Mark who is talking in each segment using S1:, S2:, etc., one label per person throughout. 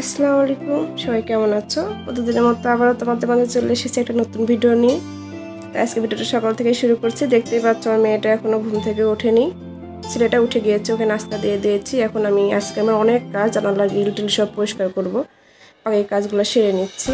S1: আসসালামু আলাইকুম। সবাই কেমন আছো? প্রতিদিনের মতো আবারও তোমাদের মাঝে চলে এসেছি একটা নতুন ভিডিও নিয়ে। তো আজকে ভিডিওটা সকাল থেকে শুরু করছি। দেখতেই পাচ্ছ আমার মেয়েটা এখনও ঘুম থেকে ওঠেনি। ছেলেটা উঠে গিয়েছে, ওকে নাস্তা দিয়ে দিয়েছি। এখন আমি, আজকে আমার অনেক কাজ, জানালা গিল টিল সব পরিষ্কার করব। আগে কাজগুলো সেরে নিচ্ছি।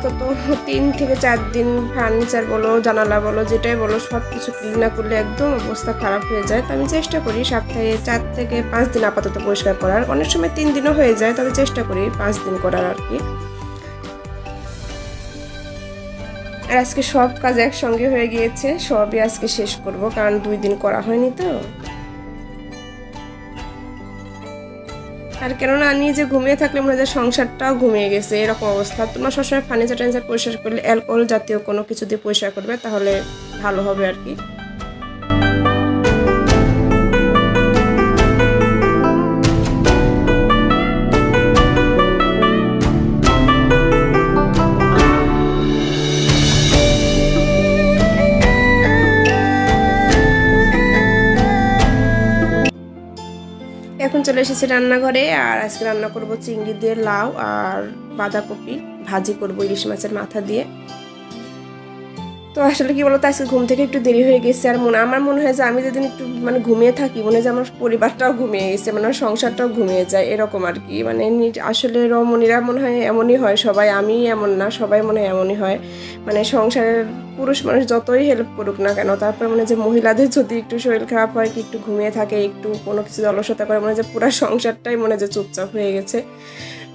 S1: আপাতত তিন থেকে চার দিন ফার্নিচার বলো, জানালা বলো, যেটাই বলো সব কিছু ক্লিন না করলে একদম অবস্থা খারাপ হয়ে যায়। তো আমি চেষ্টা করি সপ্তাহে চার থেকে পাঁচ দিন আপাতত পরিষ্কার করার। অনেক সময় তিন দিনও হয়ে যায়, তবে চেষ্টা করি পাঁচ দিন করার আর কি। আর আজকে সব কাজ একসঙ্গে হয়ে গিয়েছে, সবই আজকে শেষ করব, কারণ দুই দিন করা হয়নি তো। আর কেননা নিজে ঘুমিয়ে থাকলে মনে হয় সংসারটাও ঘুমিয়ে গেছে, এরকম অবস্থা। তোমরা সবসময় ফার্নিচার টার্নিচার পরিষ্কার করলে অ্যালকোহল জাতীয় কোনো কিছু দিয়ে পরিষ্কার করবে, তাহলে ভালো হবে আর কি। চলে এসেছি রান্নাঘরে, আর আজকে রান্না করব চিংড়ি দিয়ে লাউ আর বাঁধাকপি। ভাজি করব ইলিশ মাছের মাথা দিয়ে। তো আসলে কি বলতো, আজকে ঘুম থেকে একটু দেরি হয়ে গেছে আর মনে আমার মনে হয় যে আমি যেদিন একটু মানে ঘুমিয়ে থাকি, মনে হয় যে আমার পরিবারটাও ঘুমিয়ে গেছে মানে আমার সংসারটাও ঘুমিয়ে যায়, এরকম আর কি। মানে আসলে রমণীরা মনে হয় এমনই হয়, সবাই আমি এমন না, সবাই মনে হয় এমনই হয়। মানে সংসারের পুরুষ মানুষ যতই হেল্প করুক না কেন, তারপরে মনে যে মহিলাদের যদি একটু শরীর খারাপ হয় কি একটু ঘুমিয়ে থাকে, একটু কোনো কিছু অলসতা করে, মনে যে পুরো সংসারটাই মনে যে চুপচাপ হয়ে গেছে।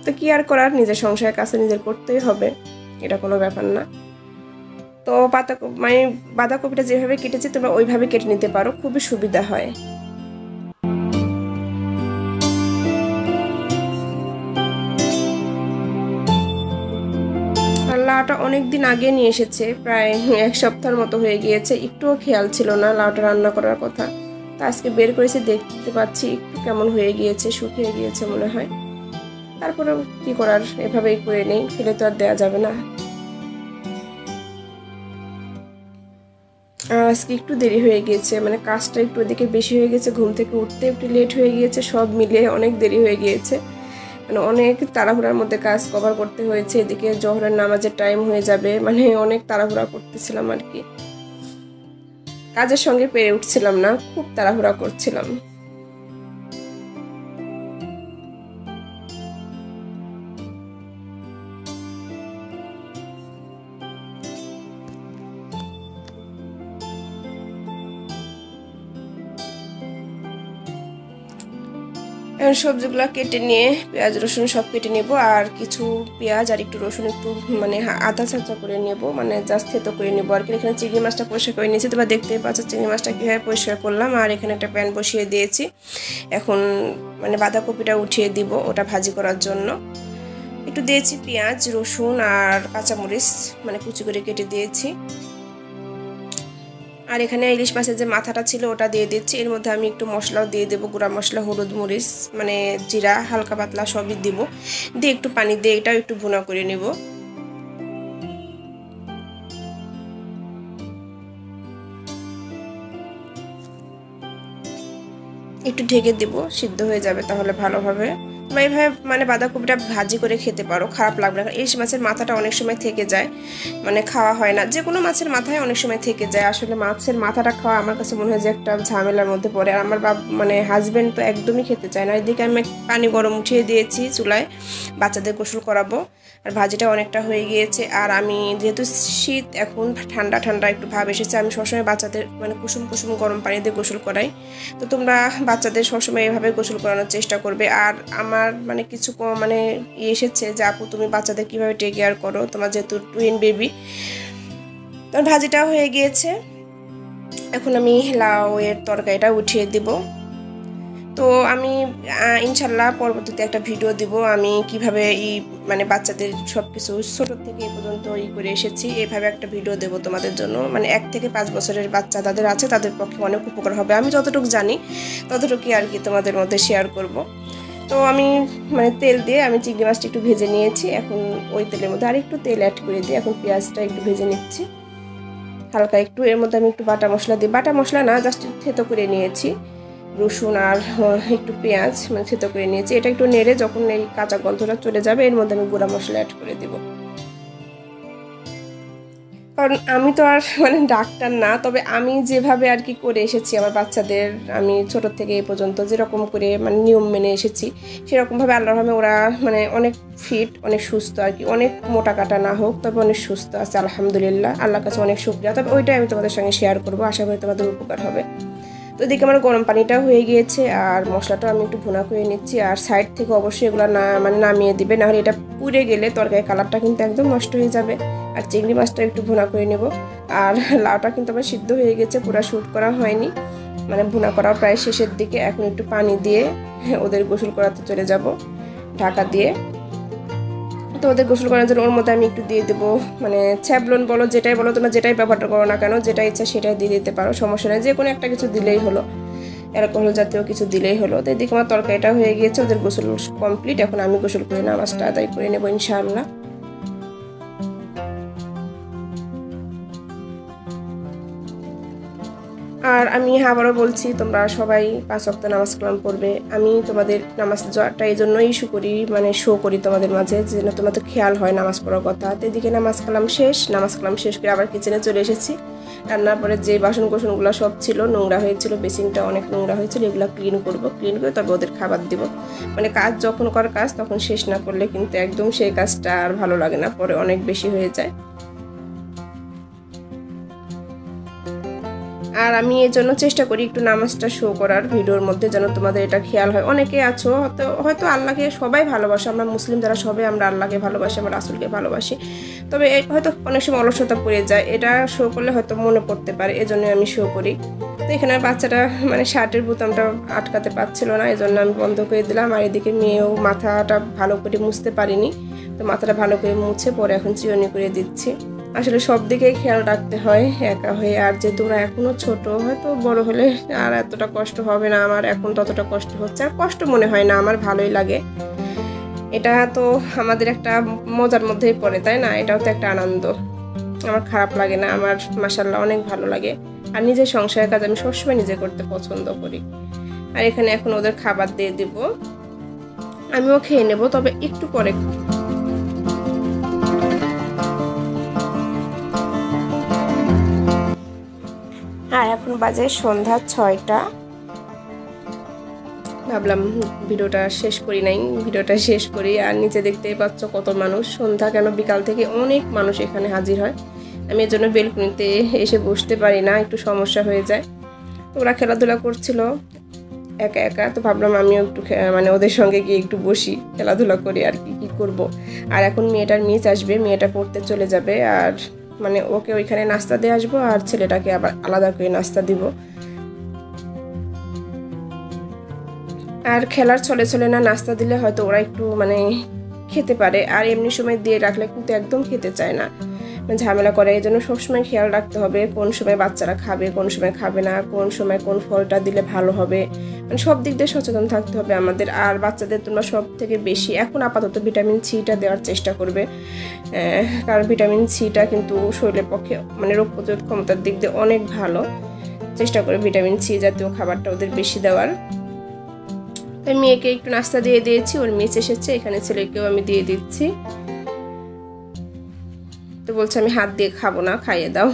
S1: তো কি আর করার, নিজের সংসারের কাছে নিজের করতেই হবে, এটা কোনো ব্যাপার না। তো পাতা মানে বাঁধাকপিটা যেভাবে কেটেছি, তোমরা ওইভাবে কেটে নিতে পারো, খুবই সুবিধা হয়। লাউটা অনেক দিন আগে নিয়ে এসেছে, প্রায় এক সপ্তাহের মতো হয়ে গিয়েছে, একটুও খেয়াল ছিল না লাউটা রান্না করার কথা। তা আজকে বের করেছি, দেখতে পাচ্ছি একটু কেমন হয়ে গিয়েছে, শুকিয়ে গিয়েছে মনে হয়। তারপরে কি করার, এভাবেই করে নেই ফেলে তো আর দেওয়া যাবে না। আজকে একটু দেরি হয়ে গিয়েছে মানে কাজটা একটু ওদিকে বেশি হয়ে গেছে ঘুম থেকে উঠতে একটু লেট হয়ে গিয়েছে, সব মিলে অনেক দেরি হয়ে গিয়েছে। মানে অনেক তাড়াহুড়ার মধ্যে কাজ কভার করতে হয়েছে, এদিকে জহরের নামাজের টাইম হয়ে যাবে মানে অনেক তাড়াহুড়া করতেছিলাম আর কি। কাজের সঙ্গে পেরে উঠছিলাম না, খুব তাড়াহুড়া করছিলাম। এখন সবজিগুলো কেটে নিয়ে পেঁয়াজ, রসুন সব কেটে নেব আর কিছু পেঁয়াজ আর একটু রসুন একটু মানে আদা চাচা করে নেব মানে জাস্ট থেতো করে নেব। আর কি এখানে চিংড়ি মাছটা পরিষ্কার করে নিয়েছি। তোমরা দেখতেই পাচ্ছ চিংড়ি মাছটা কীভাবে পরিষ্কার করলাম। আর এখানে একটা প্যান বসিয়ে দিয়েছি। এখন মানে বাঁধাকপিটা উঠিয়ে দিব ওটা ভাজি করার জন্য। একটু দিয়েছি পেঁয়াজ, রসুন আর কাঁচামরিচ মানে কুচি করে কেটে দিয়েছি। আর এখানে ইলিশ মাছের যে মাথাটা ছিল ওটা দিয়ে দিচ্ছি। এর মধ্যে আমি একটু মশলাও দিয়ে দেবো, গুঁড়া মশলা, হলুদ মরিচ মানে জিরা, হালকা পাতলা সবই দিব। দিয়ে একটু পানি দিয়ে এটাও একটু ভুনা করে নেব। একটু ঢেকে দেব, সিদ্ধ হয়ে যাবে তাহলে ভালোভাবে। এইভাবে মানে বাঁধাকপিটা ভাজি করে খেতে পারো, খারাপ লাগবে না। ইলিশ মাছের মাথাটা অনেক সময় থেকে যায় মানে খাওয়া হয় না। যে কোনো মাছের মাথায় অনেক সময় থেকে যায়। আসলে মাছের মাথাটা খাওয়া আমার কাছে মনে হয় যে একটা ঝামেলার মধ্যে পড়ে। আর আমার বাপ মানে হাজব্যান্ড তো একদমই খেতে চায় না। এদিকে আমি পানি গরম উঠিয়ে দিয়েছি চুলায়, বাচ্চাদের গোসল করাবো। আর ভাজিটা অনেকটা হয়ে গিয়েছে। আর আমি যেহেতু শীত, এখন ঠান্ডা ঠান্ডা একটু ভাব এসেছে, আমি সবসময় বাচ্চাদের মানে কুসুম কুসুম গরম পানি দিয়ে গোসল করাই। তো তোমরা বাচ্চাদের সবসময় এভাবে গোসল করানোর চেষ্টা করবে। আর আমার মানে কিছু মানে ইয়ে এসেছে যে, আপু, তুমি বাচ্চাদের কীভাবে টেক কেয়ার করো? তোমার যেহেতু টুইন বেবি তোমার ভাজিটাও হয়ে গিয়েছে। এখন আমি লাউয়ের তরকারিটা উঠিয়ে দিব। তো আমি ইনশাল্লাহ পরবর্তীতে একটা ভিডিও দিব। আমি কীভাবে এই মানে বাচ্চাদের সব কিছু ছোটোর থেকে এই পর্যন্ত ই করে এসেছি, এভাবে একটা ভিডিও দেব তোমাদের জন্য। মানে এক থেকে পাঁচ বছরের বাচ্চা তাদের আছে, তাদের পক্ষে অনেক উপকার হবে। আমি যতটুকু জানি, ততটুকুই আর কি তোমাদের মধ্যে শেয়ার করব। তো আমি মানে তেল দিয়ে আমি চিংড়ি মাছটা একটু ভেজে নিয়েছি। এখন ওই তেলের মধ্যে আর একটু তেল অ্যাড করে দিই এখন পেঁয়াজটা একটু ভেজে নিচ্ছি। হালকা একটু, এর মধ্যে আমি একটু বাটা মশলা দিই। বাটা মশলা না জাস্ট থেতো করে নিয়েছি। রসুন আর একটু পেঁয়াজ মানে থেতো করে নিয়েছি। এটা একটু নেড়ে যখন এই কাঁচা গন্ধটা চলে যাবে, এর মধ্যে আমি গুঁড়া মশলা অ্যাড করে দেবো। কারণ আমি তো আর মানে ডাক্তার না, তবে আমি যেভাবে আর কি করে এসেছি আমার বাচ্চাদের, আমি ছোট থেকে এই পর্যন্ত যেরকম করে মানে নিয়ম মেনে এসেছি, সেরকমভাবে আল্লাহর রহমে ওরা মানে অনেক ফিট অনেক সুস্থ আর কি, অনেক মোটা কাটা না হোক, তবে অনেক সুস্থ আছে, আলহামদুলিল্লাহ, আল্লাহর কাছে অনেক শুক্রিয়া, তবে ওইটাই আমি তোমাদের সঙ্গে শেয়ার করব, আশা করি তোমাদের উপকার হবে। তো এদিকে আমার গরম পানিটাও হয়ে গিয়েছে, আর মশলাটাও আমি একটু ভুনা করে নিচ্ছি, আর সাইড থেকে অবশ্যই এগুলো না মানে নামিয়ে দিবে, নাহলে এটা পুড়ে গেলে তরকারির কালারটা কিন্তু একদম নষ্ট হয়ে যাবে। আর চিংড়ি মাছটা একটু ভুনা করে নেব। আর লাউটা কিন্তু আমার সিদ্ধ হয়ে গেছে, পুরো শ্যুট করা হয়নি। মানে ভুনা করা প্রায় শেষের দিকে। এখন একটু পানি দিয়ে ওদের গোসল করাতে চলে যাব, ঢাকা দিয়ে। তো ওদের গোসল করার জন্য ওর মধ্যে আমি একটু দিয়ে দেবো মানে ছ্যাবলন বলো, যেটাই বলো তোমরা, যেটাই ব্যবহার করো না কেন, যেটা ইচ্ছা সেটাই দিয়ে দিতে পারো, সমস্যা নেই। যে কোনো একটা কিছু দিলেই হলো, অ্যালকোহল জাতীয় কিছু দিলেই হলো। তো এদিকে আমার তরকারিটা হয়ে গিয়েছে, ওদের গোসল কমপ্লিট। এখন আমি গোসল করে নামাজটা আদায় করে নেব, ইনশাআল্লাহ। আর আমি আবারও বলছি, তোমরা সবাই পাঁচ ওয়াক্ত নামাজ কালাম পড়বে। আমি তোমাদের নামাজ নামাজটা এই জন্যই ইস্যু করি মানে শো করি তোমাদের মাঝে, যেন তোমাদের খেয়াল হয় নামাজ পড়ার কথা। তো এদিকে নামাজ কালাম শেষ, নামাজ কালাম শেষ করে আবার কিচেনে চলে এসেছি। রান্নার পরে যে বাসন কোসনগুলো সব ছিল, নোংরা হয়েছিল, বেসিনটা অনেক নোংরা হয়েছিল, এগুলো ক্লিন করব। ক্লিন করে তবে ওদের খাবার দিব। মানে কাজ যখন কর কাজ, তখন শেষ না করলে কিন্তু একদম সেই কাজটা আর ভালো লাগে না, পরে অনেক বেশি হয়ে যায়। আর আমি এর জন্য চেষ্টা করি একটু নামাজটা শো করার ভিডিওর মধ্যে যেন তোমাদের এটা খেয়াল হয়। অনেকে আছো হয়তো হয়তো আল্লাহকে সবাই ভালোবাসে, আমরা মুসলিম যারা সবাই আমরা আল্লাহকে ভালোবাসি, আমরা রাসুলকে ভালোবাসি। তবে হয়তো অনেক সময় অলসতা পড়ে যায়, এটা শো করলে হয়তো মনে পড়তে পারে এজন্য আমি শো করি। তো এখানে বাচ্চাটা মানে শার্টের বোতামটা আটকাতে পারছিল না এই জন্য আমি বন্ধ করে দিলাম। আর এদিকে মেয়েও মাথাটা ভালো করে মুছতে পারিনি, তো মাথাটা ভালো করে মুছে পরে এখন চিরনি করে দিচ্ছি। আসলে সব দিকেই খেয়াল রাখতে হয়, একা হয়ে। আর যেহেতু ওরা এখনও ছোট, হয়তো বড় হলে আর এতটা কষ্ট হবে না। আমার এখন ততটা কষ্ট হচ্ছে। আর কষ্ট মনে হয় না, আমার ভালোই লাগে। এটা তো আমাদের একটা মজার মধ্যেই পড়ে, তাই না? এটাও তো একটা আনন্দ। আমার খারাপ লাগে না, আমার মাসাল্লাহ অনেক ভালো লাগে। আর নিজের সংসারের কাজ আমি সবসময় নিজে করতে পছন্দ করি। আর এখানে এখন ওদের খাবার দিয়ে দিব। আমিও খেয়ে নেব, তবে একটু পরে আর এখন বাজে সন্ধ্যা ছয়টা। ভাবলাম ভিডিওটা শেষ করি নাই, ভিডিওটা শেষ করি। আর নিচে দেখতেই পাচ্ছ কত মানুষ। সন্ধ্যা কেন? বিকাল থেকে অনেক মানুষ এখানে হাজির হয়। আমি এর জন্য বেলকুনিতে এসে বসতে পারি না, একটু সমস্যা হয়ে যায়। তো ওরা খেলাধুলা করছিল, একা একা। তো ভাবলাম আমিও একটু মানে ওদের সঙ্গে গিয়ে একটু বসি, খেলাধুলা করি আর কি, কী করব? আর এখন মেয়েটার মিস আসবে, মেয়েটা পড়তে চলে যাবে। আর মানে ওকে ওইখানে নাস্তা দিয়ে আসব আর ছেলেটাকে আবার আলাদা করে নাস্তা দিব। আর খেলার ছলে ছলে না নাস্তা দিলে হয়তো ওরা একটু মানে খেতে পারে। আর এমনি সময় দিয়ে রাখলে কিন্তু একদম খেতে চায় না। মানে ঝামেলা করে, এই জন্য সবসময় খেয়াল রাখতে হবে কোন সময় বাচ্চারা খাবে, কোন সময় খাবে না, কোন সময় কোন ফলটা দিলে ভালো হবে। মানে সব দিক দিয়ে সচেতন থাকতে হবে আমাদের। আর বাচ্চাদের তোমরা সব থেকে বেশি এখন আপাতত ভিটামিন সিটা দেওয়ার চেষ্টা করবে। কারণ ভিটামিন সিটা কিন্তু শরীরের পক্ষে মানে রোগ প্রতিরোধ ক্ষমতার দিক দিয়ে অনেক ভালো। চেষ্টা করে ভিটামিন সি জাতীয় খাবারটা ওদের বেশি দেওয়ার। তাই মেয়েকে একটু নাস্তা দিয়ে দিয়েছি, ওর মেচ এসেছে, এখানে ছেলেকেও আমি দিয়ে দিচ্ছি। তো বলছে আমি হাত দিয়ে খাব না, খাইয়ে দাও।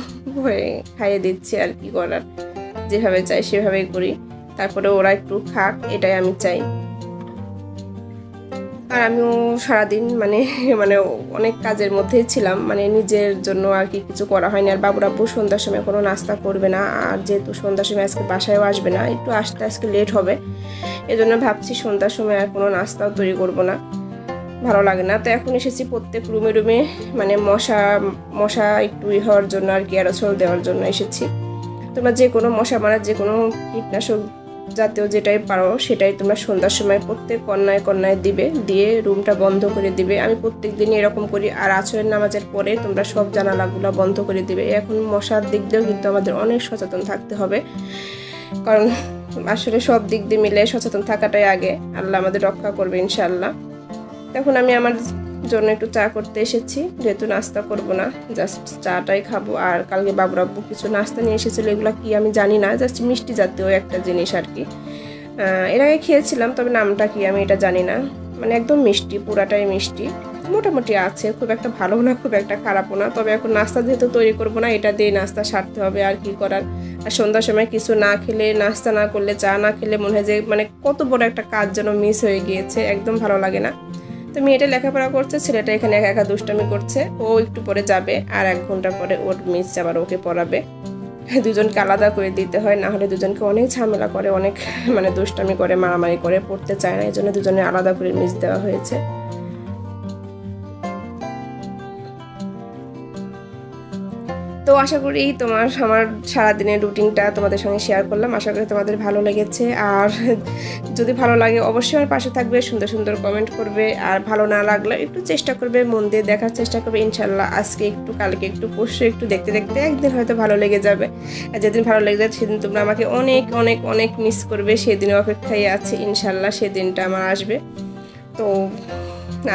S1: খাইয়ে দিচ্ছি আর কি করার। যেভাবে চাই সেভাবেই করি। তারপরে ওরা একটু খাক, এটাই আমি চাই। আর আমিও সারাদিন মানে মানে অনেক কাজের মধ্যেই ছিলাম মানে নিজের জন্য আর কি কিছু করা হয়নি। আর বাবুর আব্বু সন্ধ্যার সময় কোনো নাস্তা করবে না, আর যেহেতু সন্ধ্যার সময় আজকে বাসায়ও আসবে না, একটু আসতে আজকে লেট হবে। এজন্য ভাবছি সন্ধ্যার সময় আর কোনো নাস্তাও তৈরি করব না। ভালো লাগে না। তো এখন এসেছি প্রত্যেক রুমে রুমে মানে মশা মশা একটু ই হওয়ার জন্য আর কি অ্যারোসল দেওয়ার জন্য এসেছি। তোমরা যে কোনো মশা মারার যে কোনো কীটনাশক জাতীয় যেটাই পারো, সেটাই তোমরা সন্ধ্যার সময় প্রত্যেক কন্যায় কন্যায় দিবে, দিয়ে রুমটা বন্ধ করে দিবে। আমি প্রত্যেক দিনই এরকম করি, আর আচরের নামাজের পরে তোমরা সব জানালাগুলো বন্ধ করে দিবে। এখন মশার দিক দিয়েও কিন্তু আমাদের অনেক সচেতন থাকতে হবে। কারণ আসলে সব দিক দিয়ে মিলে সচেতন থাকাটাই আগে। আল্লাহ আমাদের রক্ষা করবে ইনশাল্লাহ তখন আমি আমার জন্য একটু চা করতে এসেছি। যেহেতু নাস্তা করব না জাস্ট চাটাই খাব। আর কালকে বাবুর আব্বু কিছু নাস্তা নিয়ে এসেছিল, এগুলো কি আমি জানি না জাস্ট মিষ্টি জাতীয় একটা জিনিস আর কি। এর আগে খেয়েছিলাম, তবে নামটা কি আমি এটা জানি না। মানে একদম মিষ্টি, পুরাটাই মিষ্টি। মোটামুটি আছে, খুব একটা ভালো না, খুব একটা খারাপও না। তবে এখন নাস্তা যেহেতু তৈরি করব না, এটা দিয়ে নাস্তা সারতে হবে আর কি করার। আর সন্ধ্যার সময় কিছু না খেলে, নাস্তা না করলে, চা না খেলে মনে হয় যে মানে কত বড় একটা কাজ যেন মিস হয়ে গিয়েছে, একদম ভালো লাগে না। তো মেয়েটা লেখাপড়া করছে, ছেলেটা এখানে একা একা দুষ্টামি করছে। ও একটু পরে যাবে আর এক ঘণ্টা পরে ওর মিস আবার ওকে পড়াবে। দুজনকে আলাদা করে দিতে হয়, না হলে দুজনকে অনেক ঝামেলা করে, অনেক মানে দুষ্টামি করে, মারামারি করে, পড়তে চায় না এই জন্য দুজনে আলাদা করে মিস দেওয়া হয়েছে। তো আশা করি তোমার, আমার সারাদিনের রুটিনটা তোমাদের সঙ্গে শেয়ার করলাম। আশা করি তোমাদের ভালো লেগেছে। আর যদি ভালো লাগে, অবশ্যই আমার পাশে থাকবে, সুন্দর সুন্দর কমেন্ট করবে। আর ভালো না লাগলে একটু চেষ্টা করবে, মন দিয়ে দেখার চেষ্টা করবে। ইনশাল্লাহ আজকে একটু, কালকে একটু, পরশু একটু দেখতে দেখতে একদিন হয়তো ভালো লেগে যাবে। আর যেদিন ভালো লেগে যাবে, সেদিন তোমরা আমাকে অনেক অনেক অনেক মিস করবে। সেদিনের অপেক্ষায় আছে। ইনশাল্লাহ সেদিনটা আমার আসবে। তো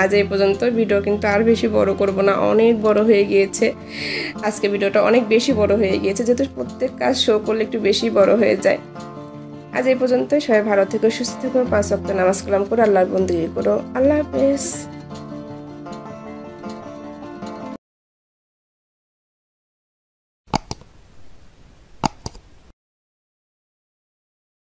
S1: আজ এই পর্যন্ত ভিডিও কিন্তু আর বেশি বড় করব না, অনেক বড় হয়ে গিয়েছে। আজকে ভিডিওটা অনেক বেশি বড় হয়ে গিয়েছে, যেহেতু প্রত্যেক কাজ শো করলে একটু বেশি বড় হয়ে যায়। আজ এই পর্যন্ত সবাই ভালো থেকে, সুস্থ থেকে, পাঁচ সপ্তাহ নামাজ কালাম করে, আল্লাহর বন্ধু করো। আল্লাহ হাফেজ।